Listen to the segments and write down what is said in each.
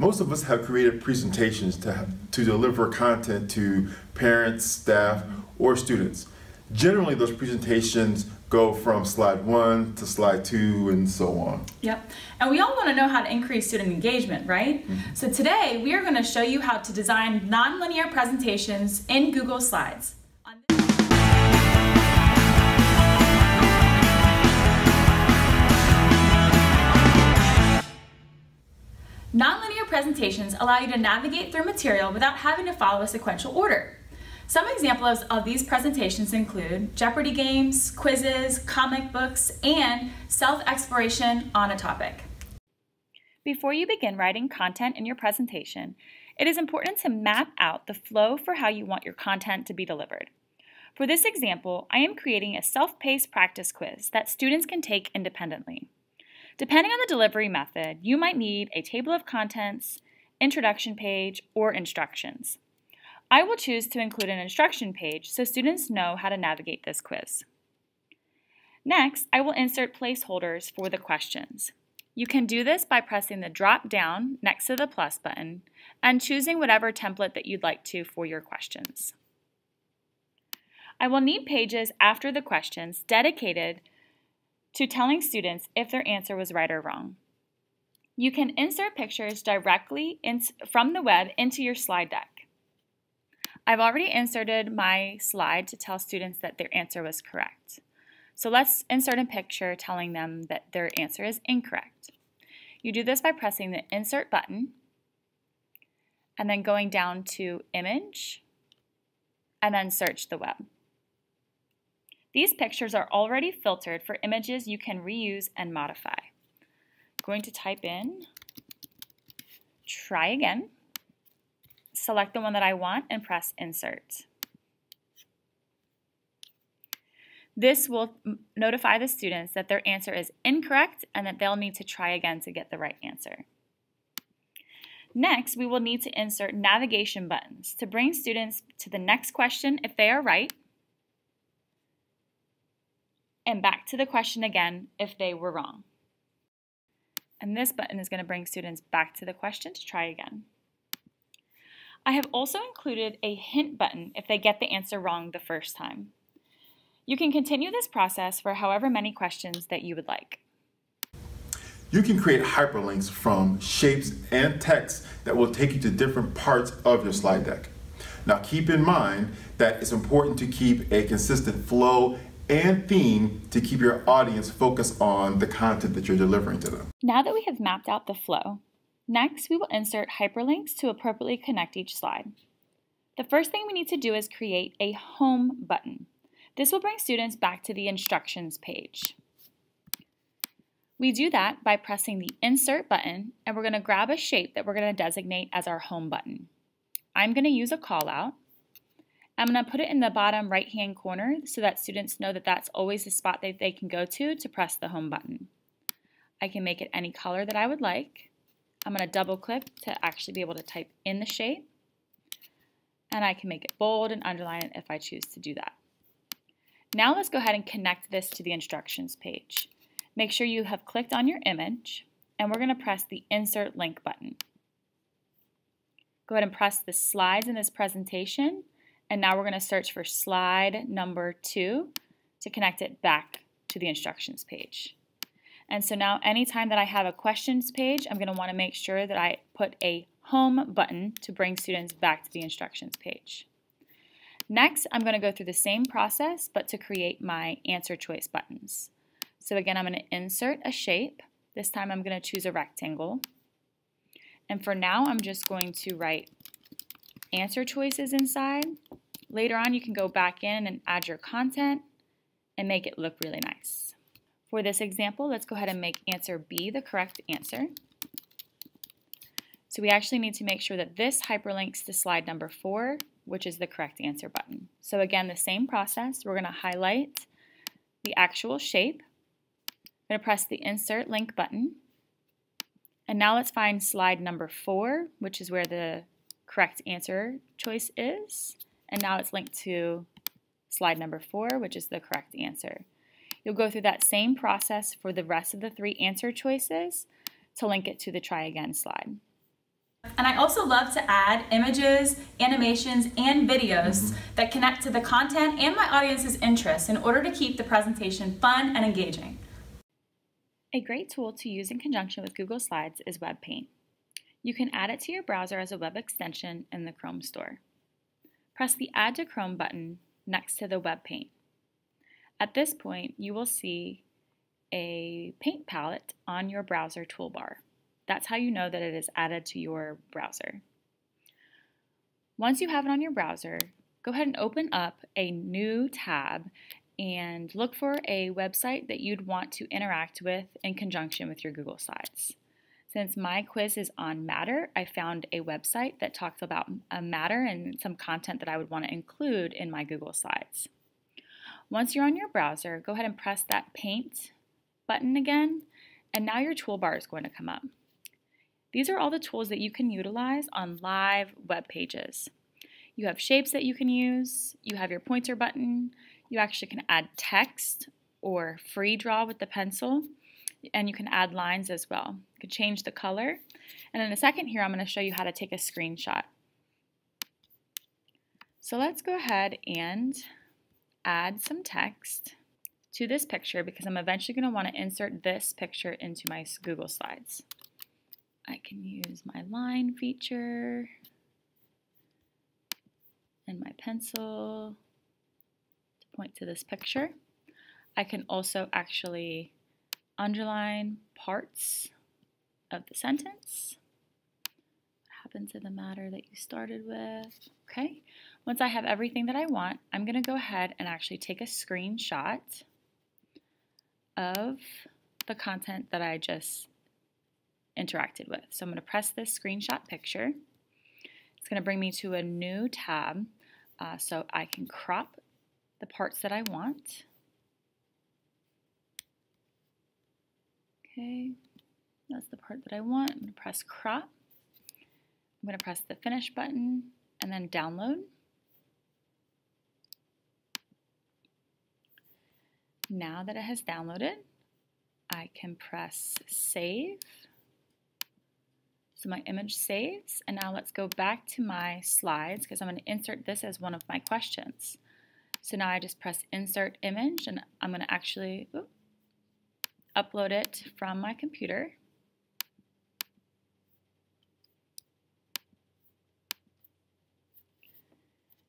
Most of us have created presentations to, have, to deliver content to parents, staff, or students. Generally, those presentations go from slide one to slide two and so on. Yep. And we all want to know how to increase student engagement, right? Mm-hmm. So today we are going to show you how to design nonlinear presentations in Google Slides. Nonlinear presentations allow you to navigate through material without having to follow a sequential order. Some examples of these presentations include Jeopardy games, quizzes, comic books, and self-exploration on a topic. Before you begin writing content in your presentation, it is important to map out the flow for how you want your content to be delivered. For this example, I am creating a self-paced practice quiz that students can take independently. Depending on the delivery method, you might need a table of contents, introduction page, or instructions. I will choose to include an instruction page so students know how to navigate this quiz. Next, I will insert placeholders for the questions. You can do this by pressing the drop down next to the plus button and choosing whatever template that you'd like to for your questions. I will need pages after the questions dedicated to telling students if their answer was right or wrong. You can insert pictures directly in, from the web into your slide deck. I've already inserted my slide to tell students that their answer was correct. So let's insert a picture telling them that their answer is incorrect. You do this by pressing the Insert button and then going down to Image and then search the web. These pictures are already filtered for images you can reuse and modify. I'm going to type in try again, select the one that I want and press insert. This will notify the students that their answer is incorrect and that they'll need to try again to get the right answer. Next, we will need to insert navigation buttons to bring students to the next question if they are right, and back to the question again if they were wrong. And this button is going to bring students back to the question to try again. I have also included a hint button if they get the answer wrong the first time. You can continue this process for however many questions that you would like. You can create hyperlinks from shapes and text that will take you to different parts of your slide deck. Now keep in mind that it's important to keep a consistent flow and theme to keep your audience focused on the content that you're delivering to them. Now that we have mapped out the flow, next we will insert hyperlinks to appropriately connect each slide. The first thing we need to do is create a home button. This will bring students back to the instructions page. We do that by pressing the insert button and we're going to grab a shape that we're going to designate as our home button. I'm going to use a callout I'm going to put it in the bottom right hand corner so that students know that that's always the spot that they can go to to press the home button. I can make it any color that I would like. I'm going to double click to actually be able to type in the shape. And I can make it bold and underline it if I choose to do that. Now let's go ahead and connect this to the instructions page. Make sure you have clicked on your image and we're going to press the insert link button. Go ahead and press the slides in this presentation and now we're going to search for slide number two to connect it back to the instructions page. And so now anytime that I have a questions page, I'm going to want to make sure that I put a home button to bring students back to the instructions page. Next, I'm going to go through the same process, but to create my answer choice buttons. So again, I'm going to insert a shape. This time I'm going to choose a rectangle. And for now, I'm just going to write answer choices inside. Later on, you can go back in and add your content and make it look really nice. For this example, let's go ahead and make answer B the correct answer. So we actually need to make sure that this hyperlinks to slide number four, which is the correct answer button. So again, the same process. We're going to highlight the actual shape. I'm going to press the insert link button. And now let's find slide number four, which is where the correct answer choice is. And now it's linked to slide number four, which is the correct answer. You'll go through that same process for the rest of the three answer choices to link it to the try again slide. And I also love to add images, animations, and videos mm-hmm. that connect to the content and my audience's interests in order to keep the presentation fun and engaging. A great tool to use in conjunction with Google Slides is WebPaint. You can add it to your browser as a web extension in the Chrome store. Press the Add to Chrome button next to the web paint. At this point, you will see a paint palette on your browser toolbar. That's how you know that it is added to your browser. Once you have it on your browser, go ahead and open up a new tab and look for a website that you'd want to interact with in conjunction with your Google Slides. Since my quiz is on Matter, I found a website that talks about Matter and some content that I would want to include in my Google Slides. Once you're on your browser, go ahead and press that Paint button again, and now your toolbar is going to come up. These are all the tools that you can utilize on live web pages. You have shapes that you can use, you have your pointer button, you actually can add text or free draw with the pencil, and you can add lines as well. You can change the color. And in a second here, I'm going to show you how to take a screenshot. So let's go ahead and add some text to this picture because I'm eventually going to want to insert this picture into my Google Slides. I can use my line feature and my pencil to point to this picture. I can also actually underline parts of the sentence. What happened to the matter that you started with? Okay. Once I have everything that I want, I'm going to go ahead and actually take a screenshot of the content that I just interacted with. So I'm going to press this screenshot picture. It's going to bring me to a new tab uh, so I can crop the parts that I want. Okay, that's the part that I want. I'm going to press crop. I'm going to press the finish button and then download. Now that it has downloaded, I can press save. So my image saves, and now let's go back to my slides because I'm going to insert this as one of my questions. So now I just press insert image, and I'm going to actually upload it from my computer.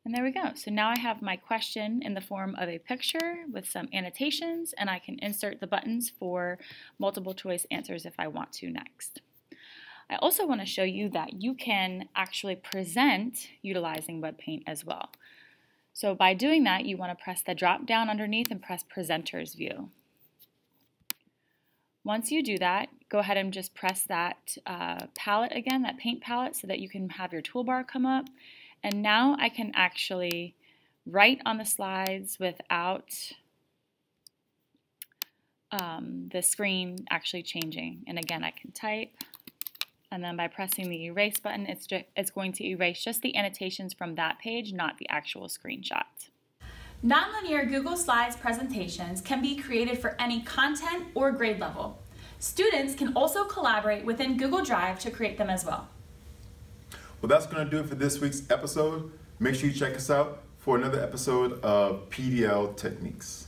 And there we go. So now I have my question in the form of a picture with some annotations, and I can insert the buttons for multiple choice answers if I want to next. I also want to show you that you can actually present utilizing WebPaint as well. So by doing that, you want to press the drop down underneath and press Presenter's View. Once you do that, go ahead and just press that uh, palette again, that paint palette, so that you can have your toolbar come up and now I can actually write on the slides without um, the screen actually changing. And again, I can type. And then by pressing the erase button, it's, it's going to erase just the annotations from that page, not the actual screenshot. Nonlinear Google Slides presentations can be created for any content or grade level. Students can also collaborate within Google Drive to create them as well. Well, that's going to do it for this week's episode. Make sure you check us out for another episode of PDL Techniques.